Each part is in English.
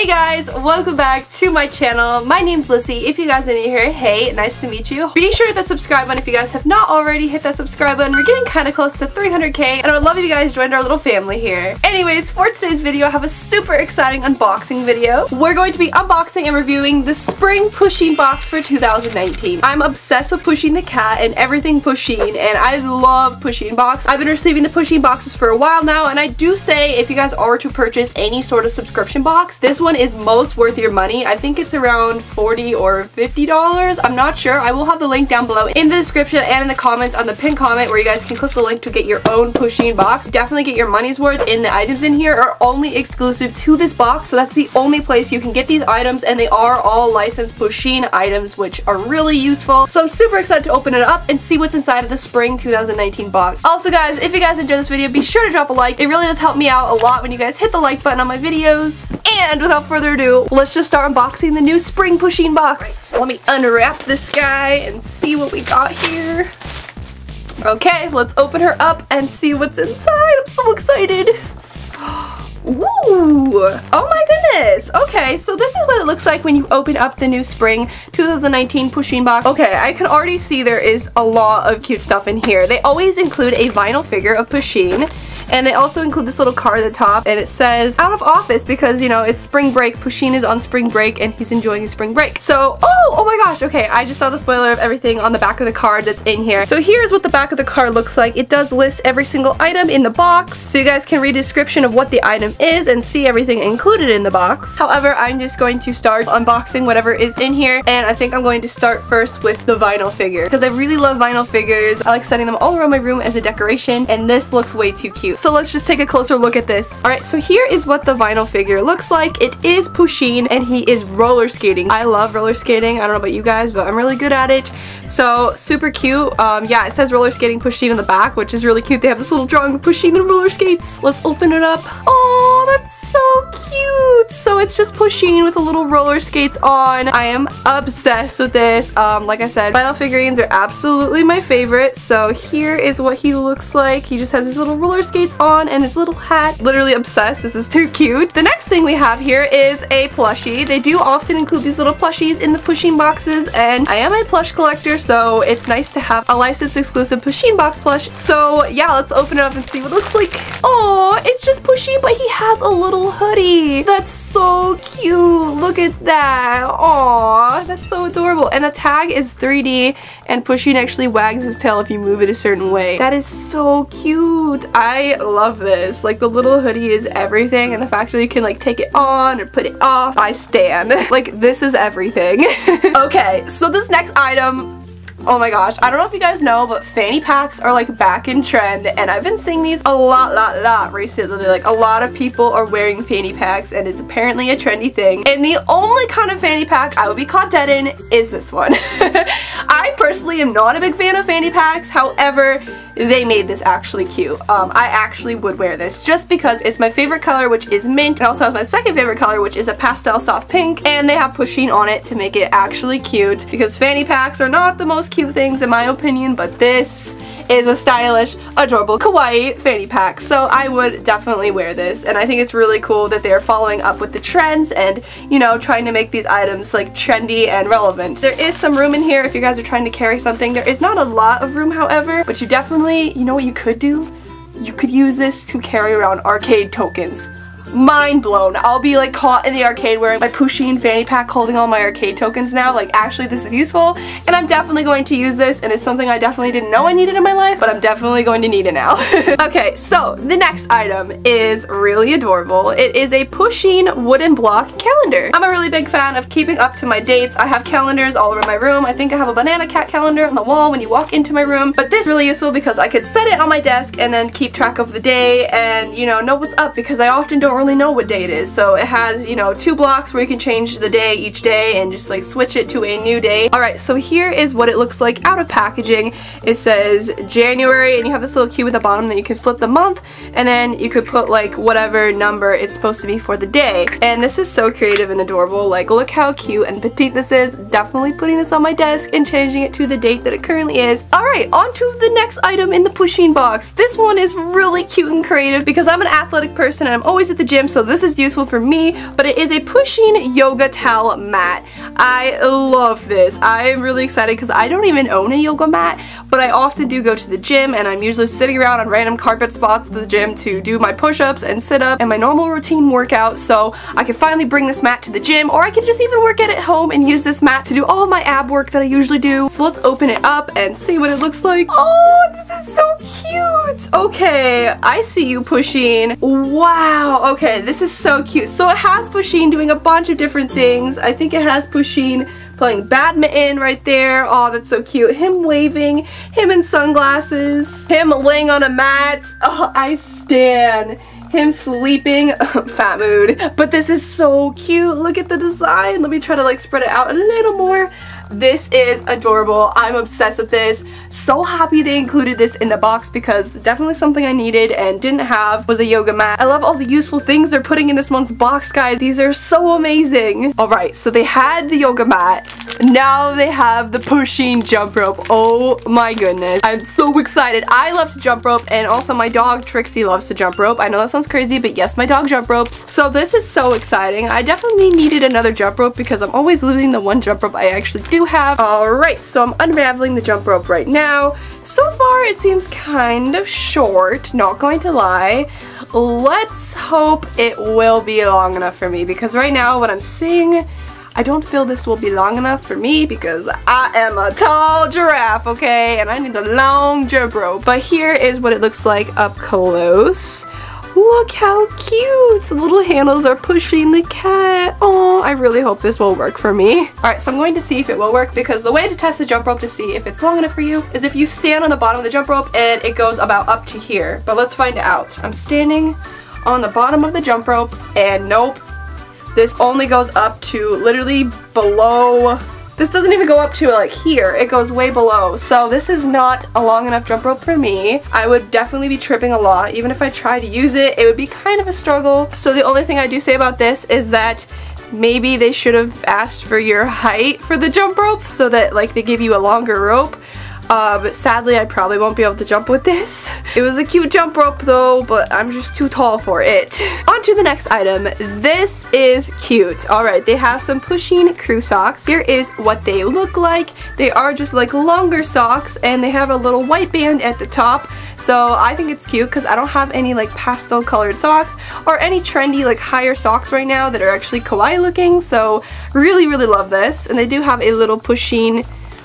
Hey guys, welcome back to my channel. My name's Lyssy. If you guys are new here, hey, nice to meet you. Be sure to hit that subscribe button if you guys have not already hit that subscribe button. We're getting kind of close to 300k and I would love if you guys joined our little family here. Anyways, for today's video, I have a super exciting unboxing video. We're going to be unboxing and reviewing the spring Pusheen box for 2019. I'm obsessed with Pusheen the cat and everything Pusheen and I love Pusheen box. I've been receiving the Pusheen boxes for a while now and I do say if you guys are to purchase any sort of subscription box, this one is most worth your money. I think it's around 40 or $50. I'm not sure. I will have the link down below in the description and in the comments on the pinned comment where you guys can click the link to get your own Pusheen box. Definitely get your money's worth in the items in here are only exclusive to this box so that's the only place you can get these items and they are all licensed Pusheen items which are really useful. So I'm super excited to open it up and see what's inside of the spring 2019 box. Also guys, if you guys enjoyed this video, be sure to drop a like. It really does help me out a lot when you guys hit the like button on my videos. And without further ado, let's just start unboxing the new spring Pusheen box. Let me unwrap this guy and see what we got here. Okay, let's open her up and see what's inside. I'm so excited. Ooh! Oh my goodness! Okay, so this is what it looks like when you open up the new spring 2019 Pusheen box. Okay, I can already see there is a lot of cute stuff in here. They always include a vinyl figure of Pusheen and they also include this little card at the top and it says out of office because, you know, it's spring break. Pusheen is on spring break and he's enjoying his spring break. So, oh, oh my gosh. Okay, I just saw the spoiler of everything on the back of the card that's in here. So here's what the back of the card looks like. It does list every single item in the box so you guys can read a description of what the item is and see everything included in the box. However, I'm just going to start unboxing whatever is in here and I think I'm going to start first with the vinyl figure because I really love vinyl figures. I like setting them all around my room as a decoration and this looks way too cute. So let's just take a closer look at this. Alright, so here is what the vinyl figure looks like. It is Pusheen and he is roller skating. I love roller skating. I don't know about you guys, but I'm really good at it. So super cute. Um, yeah, it says roller skating Pusheen on the back, which is really cute. They have this little drawing of Pusheen and roller skates. Let's open it up. Oh, that's so cute. So it's just Pusheen with a little roller skates on. I am obsessed with this. Um, like I said, vinyl figurines are absolutely my favorite. So here is what he looks like. He just has his little roller skates on and his little hat. Literally obsessed. This is too cute. The next thing we have here is a plushie. They do often include these little plushies in the Pusheen boxes and I am a plush collector so it's nice to have a licensed exclusive Pusheen box plush. So yeah, let's open it up and see what it looks like. Oh, it's just Pusheen but he has a little hoodie. That's so cute. Look at that. Aw, that's so adorable. And the tag is 3D and Pusheen actually wags his tail if you move it a certain way. That is so cute. I love this. Like the little hoodie is everything and the fact that you can like take it on or put it off, I stand. like this is everything. okay, so this next item Oh my gosh, I don't know if you guys know, but fanny packs are like back in trend and I've been seeing these a lot, lot, lot recently. Like a lot of people are wearing fanny packs and it's apparently a trendy thing. And the only kind of fanny pack I would be caught dead in is this one. I personally am not a big fan of fanny packs, however, they made this actually cute. Um, I actually would wear this just because it's my favorite color which is mint and also has my second favorite color which is a pastel soft pink and they have Pusheen on it to make it actually cute because fanny packs are not the most cute things in my opinion but this is a stylish, adorable, kawaii fanny pack. So I would definitely wear this and I think it's really cool that they're following up with the trends and you know trying to make these items like trendy and relevant. There is some room in here if you guys are trying to carry something. There is not a lot of room however but you definitely you know what you could do? You could use this to carry around arcade tokens mind blown. I'll be like caught in the arcade wearing my Pusheen fanny pack holding all my arcade tokens now. Like actually this is useful and I'm definitely going to use this and it's something I definitely didn't know I needed in my life but I'm definitely going to need it now. okay so the next item is really adorable. It is a Pusheen wooden block calendar. I'm a really big fan of keeping up to my dates. I have calendars all over my room. I think I have a banana cat calendar on the wall when you walk into my room but this is really useful because I could set it on my desk and then keep track of the day and you know know what's up because I often don't really know what day it is. So it has, you know, two blocks where you can change the day each day and just like switch it to a new day. Alright, so here is what it looks like out of packaging. It says January and you have this little cube at the bottom that you can flip the month and then you could put like whatever number it's supposed to be for the day. And this is so creative and adorable. Like look how cute and petite this is. Definitely putting this on my desk and changing it to the date that it currently is. Alright, on to the next item in the Pusheen box. This one is really cute and creative because I'm an athletic person and I'm always at the gym, so this is useful for me, but it is a Pusheen yoga towel mat. I love this. I am really excited because I don't even own a yoga mat, but I often do go to the gym and I'm usually sitting around on random carpet spots at the gym to do my push-ups and sit-up and my normal routine workout, so I can finally bring this mat to the gym, or I can just even work it at home and use this mat to do all my ab work that I usually do. So let's open it up and see what it looks like. Oh, this is so cute. Okay, I see you Pusheen. Wow, okay, this is so cute. So it has Pusheen doing a bunch of different things. I think it has Pusheen playing badminton right there. Oh, that's so cute. Him waving, him in sunglasses, him laying on a mat. Oh, I stand him sleeping, fat mood. But this is so cute. Look at the design. Let me try to like spread it out a little more. This is adorable. I'm obsessed with this. So happy they included this in the box because definitely something I needed and didn't have was a yoga mat. I love all the useful things they're putting in this month's box, guys. These are so amazing. Alright, so they had the yoga mat. Now they have the Pusheen jump rope. Oh my goodness. I'm so excited. I love to jump rope and also my dog Trixie loves to jump rope. I know that sounds crazy, but yes, my dog jump ropes. So this is so exciting. I definitely needed another jump rope because I'm always losing the one jump rope I actually do have. Alright, so I'm unraveling the jump rope right now. So far it seems kind of short, not going to lie. Let's hope it will be long enough for me because right now what I'm seeing I don't feel this will be long enough for me because I am a tall giraffe, okay? And I need a long jump rope. But here is what it looks like up close. Look how cute! The little handles are Pusheen the cat. Oh, I really hope this will work for me. Alright, so I'm going to see if it will work because the way to test the jump rope to see if it's long enough for you is if you stand on the bottom of the jump rope and it goes about up to here. But let's find out. I'm standing on the bottom of the jump rope and nope, this only goes up to literally below this doesn't even go up to like here. It goes way below. So this is not a long enough jump rope for me. I would definitely be tripping a lot. Even if I tried to use it, it would be kind of a struggle. So the only thing I do say about this is that maybe they should have asked for your height for the jump rope so that like they give you a longer rope but sadly, I probably won't be able to jump with this. It was a cute jump rope though, but I'm just too tall for it. On to the next item. This is cute. Alright, they have some Pusheen crew socks. Here is what they look like. They are just like longer socks and they have a little white band at the top. So I think it's cute because I don't have any like pastel colored socks or any trendy like higher socks right now that are actually kawaii looking. So really, really love this. And they do have a little Pusheen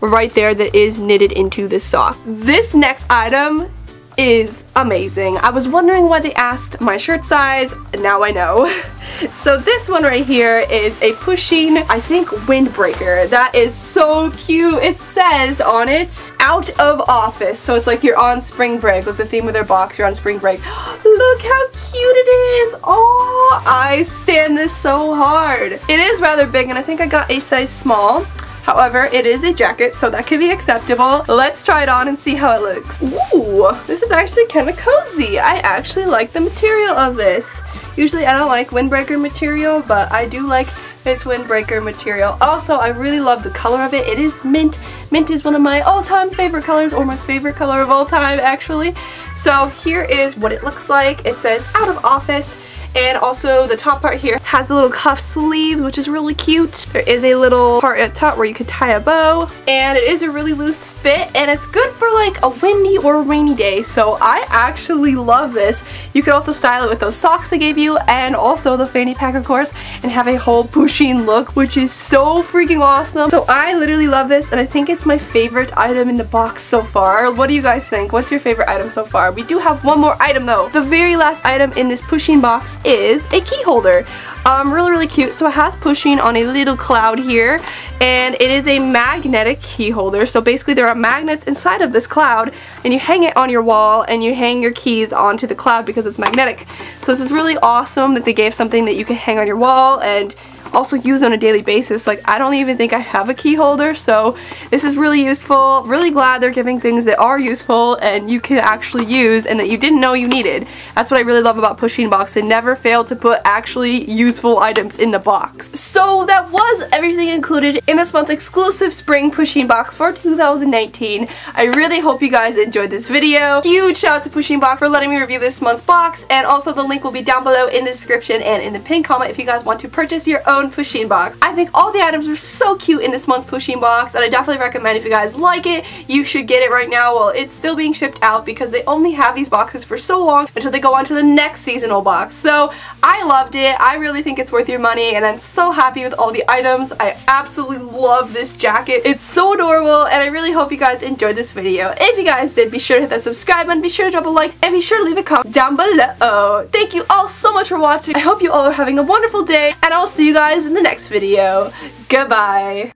right there that is knitted into the sock. This next item is amazing. I was wondering why they asked my shirt size, now I know. so this one right here is a Pusheen, I think, windbreaker. That is so cute. It says on it, out of office. So it's like you're on spring break, like the theme of their box, you're on spring break. Look how cute it is. Oh, I stand this so hard. It is rather big and I think I got a size small. However, it is a jacket, so that can be acceptable. Let's try it on and see how it looks. Ooh, this is actually kind of cozy. I actually like the material of this. Usually I don't like windbreaker material, but I do like this windbreaker material. Also, I really love the color of it. It is mint. Mint is one of my all-time favorite colors, or my favorite color of all time, actually. So here is what it looks like. It says out of office. And also the top part here has a little cuff sleeves, which is really cute. There is a little part at top where you could tie a bow. And it is a really loose fit, and it's good for like a windy or rainy day. So I actually love this. You could also style it with those socks I gave you, and also the fanny pack, of course, and have a whole Pusheen look, which is so freaking awesome. So I literally love this, and I think it's my favorite item in the box so far. What do you guys think? What's your favorite item so far? We do have one more item though. The very last item in this Pusheen box is a key holder. Um, really, really cute. So it has Pusheen on a little cloud here, and it is a magnetic key holder. So basically there are magnets inside of this cloud, and you hang it on your wall, and you hang your keys onto the cloud because it's magnetic. So this is really awesome that they gave something that you can hang on your wall, and also use on a daily basis. Like I don't even think I have a key holder so this is really useful. Really glad they're giving things that are useful and you can actually use and that you didn't know you needed. That's what I really love about Pusheen Box. They never fail to put actually useful items in the box. So that was everything included in this month's exclusive spring Pusheen Box for 2019. I really hope you guys enjoyed this video. Huge shout out to Pusheen Box for letting me review this month's box and also the link will be down below in the description and in the pinned comment if you guys want to purchase your own Pusheen box. I think all the items were so cute in this month's Pusheen box and I definitely recommend if you guys like it, you should get it right now while it's still being shipped out because they only have these boxes for so long until they go on to the next seasonal box. So I loved it. I really think it's worth your money and I'm so happy with all the items. I absolutely love this jacket. It's so adorable and I really hope you guys enjoyed this video. If you guys did, be sure to hit that subscribe button, be sure to drop a like, and be sure to leave a comment down below. Thank you all so much for watching. I hope you all are having a wonderful day and I'll see you guys in the next video. Goodbye.